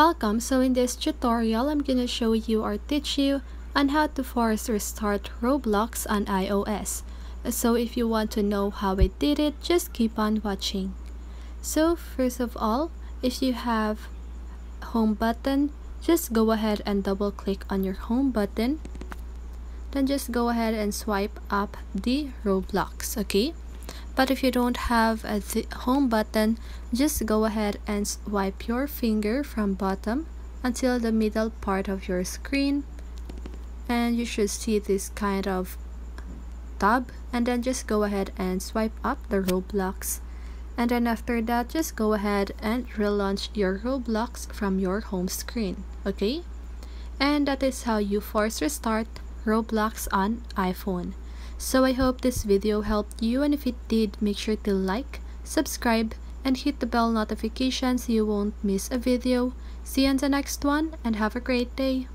Welcome, so in this tutorial I'm gonna show you or teach you on how to force restart Roblox on iOS. So if you want to know how I did it, just keep on watching. So first of all, if you have home button, just go ahead and double click on your home button. Then just go ahead and swipe up the Roblox, okay? But if you don't have a home button, just go ahead and swipe your finger from bottom until the middle part of your screen. And you should see this kind of tab and then just go ahead and swipe up the Roblox. And then after that just go ahead and relaunch your Roblox from your home screen. Okay? And that is how you force restart Roblox on iPhone so I hope this video helped you and if it did, make sure to like, subscribe, and hit the bell notification so you won't miss a video. See you on the next one and have a great day.